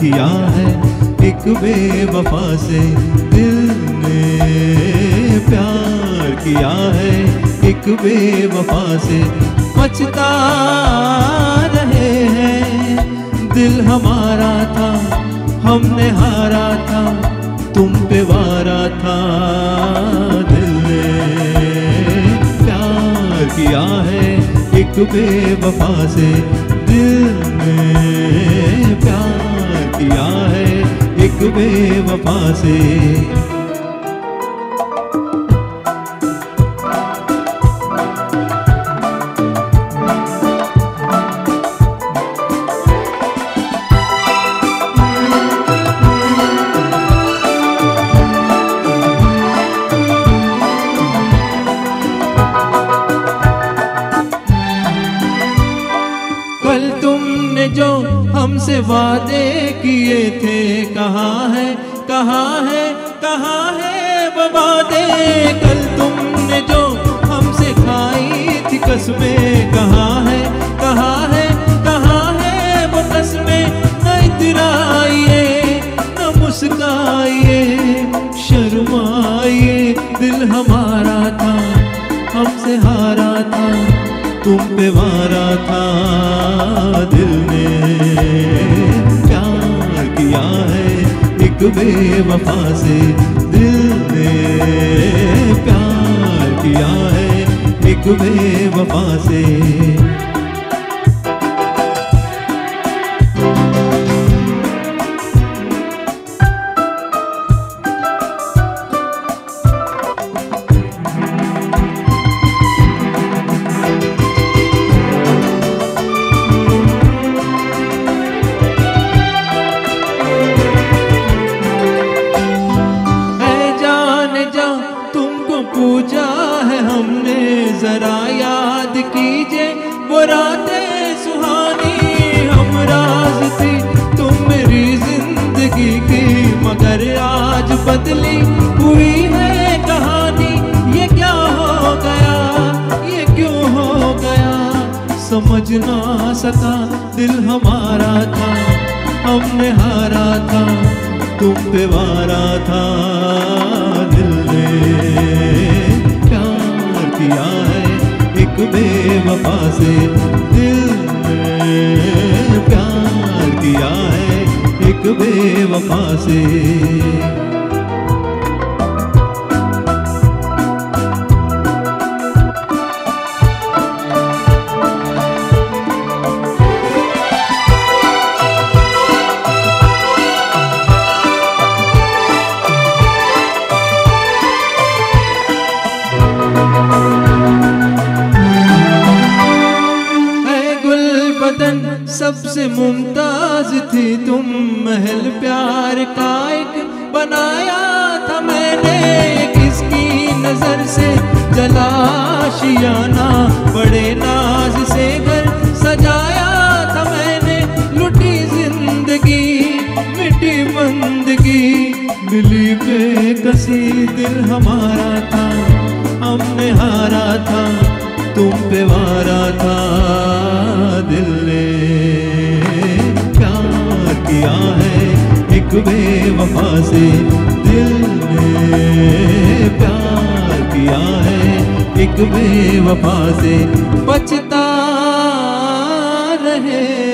किया है एक बेवफा से दिल ने प्यार किया है एक बेवफा से। पछता रहे हैं, दिल हमारा था, हमने हारा था, तुम पे वारा था। दिल ने प्यार किया है एक बेवफा से, दिल ने प्यार किया है एक बेवफा से। कल तुमने जो हमसे वादे किए थे, कहाँ है कहाँ है कहाँ है वो वादे? कल तुमने जो हमसे खाई थी कसमें कहाँ है कहाँ है कहाँ है वो कसमें न इतराइए, न मुस्काइए, शर्माइए, दिल हमारा था, हमसे हारा तुम पे वारा था दिल ने। प्यार किया है एक बेवफा से दिल ने? प्यार किया है एक बेवफा से। सुहानी, हम राज थी तुम मेरी ज़िंदगी की। मगर आज बदली हुई है कहानी। ये क्या हो गया? ये क्यों हो गया? समझ ना सका, दिल हमारा था, हमने हारा था, तुम पे था। बेवफा से दिल ने प्यार किया है एक बेवफा से। सबसे मुमताज़ थी तुम महल प्यार का एक बनाया था मैंने। किसकी नज़र से जलाशियाना बड़े नाज से घर सजाया था मैंने। लुटी ज़िंदगी, मिटी बंदगी मिली बेकसी दिल हमारा था, हमने हारा था, तुम पे वारा बेवफा से दिल ने प्यार किया है। एक बेवफा से बचता रहे।